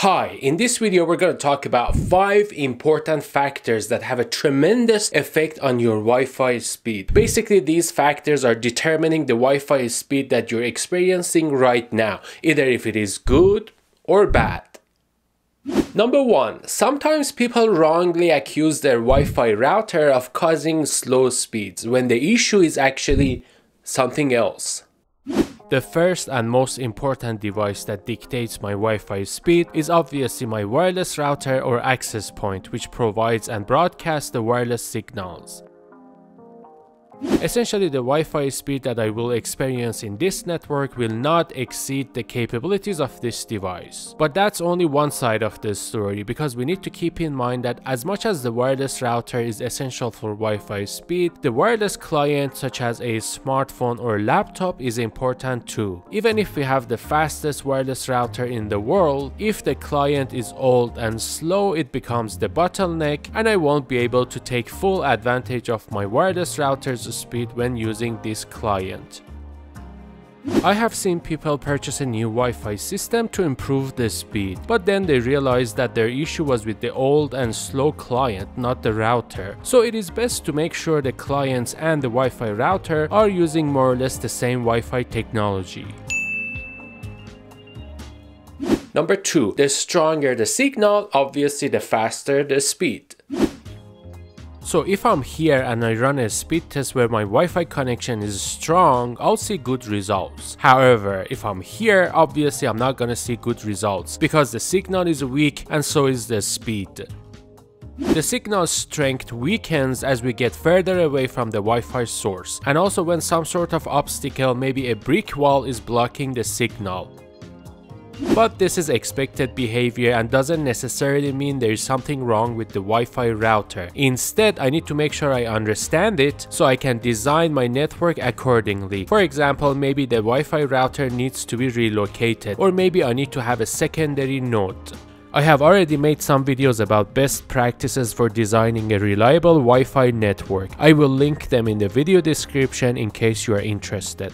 Hi, in this video we're going to talk about 5 important factors that have a tremendous effect on your Wi-Fi speed. Basically these factors are determining the Wi-Fi speed that you're experiencing right now, either if it is good or bad. Number 1. Sometimes people wrongly accuse their Wi-Fi router of causing slow speeds when the issue is actually something else. The first and most important device that dictates my Wi-Fi speed is obviously my wireless router or access point which provides and broadcasts the wireless signals. Essentially, the Wi-Fi speed that I will experience in this network will not exceed the capabilities of this device. But that's only one side of the story because we need to keep in mind that as much as the wireless router is essential for Wi-Fi speed, the wireless client such as a smartphone or laptop is important too. Even if we have the fastest wireless router in the world, if the client is old and slow, it becomes the bottleneck and I won't be able to take full advantage of my wireless router's speed when using this client. I have seen people purchase a new Wi-Fi system to improve the speed, but then they realized that their issue was with the old and slow client, not the router. So it is best to make sure the clients and the Wi-Fi router are using more or less the same Wi-Fi technology. Number 2. The stronger the signal, obviously the faster the speed. So if I'm here and I run a speed test where my Wi-Fi connection is strong, I'll see good results. However, if I'm here, obviously I'm not gonna see good results because the signal is weak and so is the speed. The signal strength weakens as we get further away from the Wi-Fi source and also when some sort of obstacle, maybe a brick wall is blocking the signal. But this is expected behavior and doesn't necessarily mean there is something wrong with the Wi-Fi router. Instead, I need to make sure I understand it so I can design my network accordingly. For example, maybe the Wi-Fi router needs to be relocated or maybe I need to have a secondary node. I have already made some videos about best practices for designing a reliable Wi-Fi network. I will link them in the video description in case you are interested.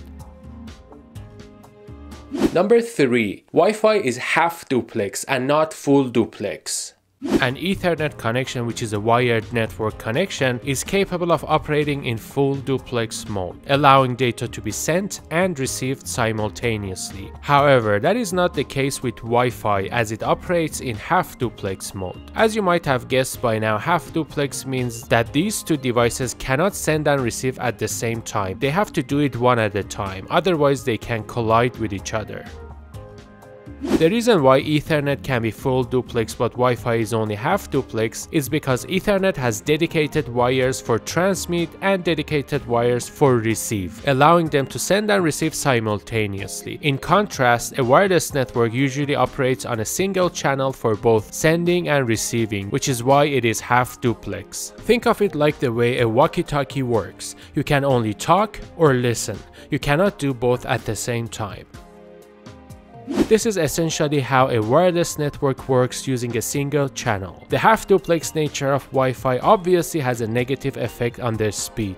Number 3. Wi-Fi is half duplex and not full duplex. An Ethernet connection, which is a wired network connection, is capable of operating in full duplex mode, allowing data to be sent and received simultaneously. However, that is not the case with Wi-Fi as it operates in half duplex mode. As you might have guessed by now, half duplex means that these two devices cannot send and receive at the same time. They have to do it one at a time, otherwise they can collide with each other. The reason why Ethernet can be full duplex but Wi-Fi is only half duplex is because Ethernet has dedicated wires for transmit and dedicated wires for receive, allowing them to send and receive simultaneously. In contrast, a wireless network usually operates on a single channel for both sending and receiving, which is why it is half duplex. Think of it like the way a walkie-talkie works. You can only talk or listen. You cannot do both at the same time. This is essentially how a wireless network works using a single channel. The half-duplex nature of Wi-Fi obviously has a negative effect on their speed.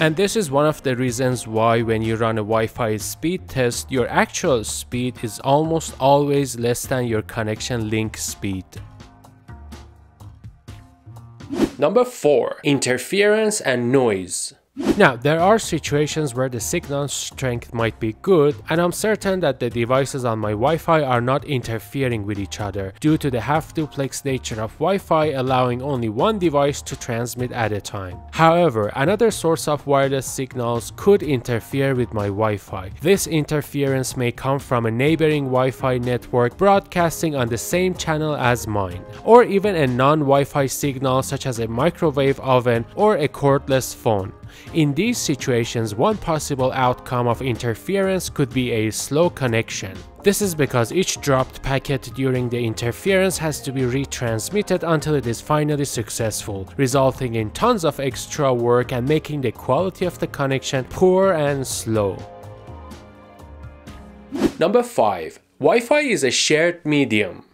And this is one of the reasons why when you run a Wi-Fi speed test, your actual speed is almost always less than your connection link speed. Number 4. Interference and noise. Now, there are situations where the signal strength might be good, and I'm certain that the devices on my Wi-Fi are not interfering with each other due to the half-duplex nature of Wi-Fi allowing only one device to transmit at a time. However, another source of wireless signals could interfere with my Wi-Fi. This interference may come from a neighboring Wi-Fi network broadcasting on the same channel as mine, or even a non-Wi-Fi signal such as a microwave oven or a cordless phone. In these situations, one possible outcome of interference could be a slow connection. This is because each dropped packet during the interference has to be retransmitted until it is finally successful, resulting in tons of extra work and making the quality of the connection poor and slow. Number 5. Wi-Fi is a shared medium.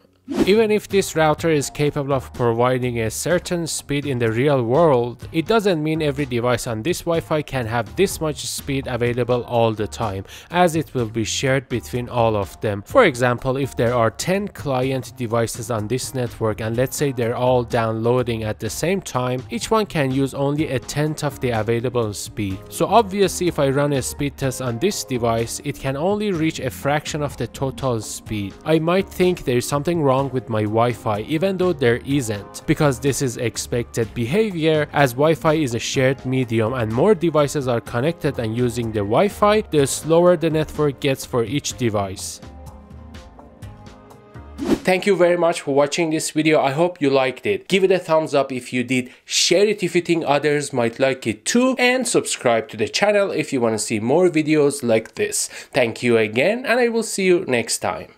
Even if this router is capable of providing a certain speed in the real world, it doesn't mean every device on this Wi-Fi can have this much speed available all the time, as it will be shared between all of them. For example, if there are 10 client devices on this network and let's say they're all downloading at the same time, each one can use only a tenth of the available speed. So obviously if I run a speed test on this device, it can only reach a fraction of the total speed. I might think there is something wrong wrong with my Wi-Fi even though there isn't because this is expected behavior as Wi-Fi is a shared medium and more devices are connected and using the Wi-Fi the slower the network gets for each device. Thank you very much for watching this video. I hope you liked it. Give it a thumbs up if you did, share it if you think others might like it too, and subscribe to the channel if you want to see more videos like this. Thank you again and I will see you next time.